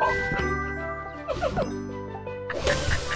Ha ha ha!